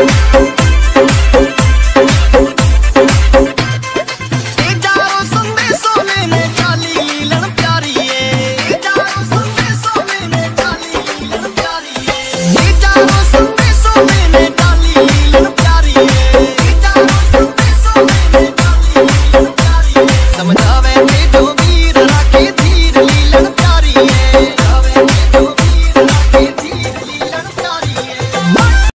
Oh, oh, oh.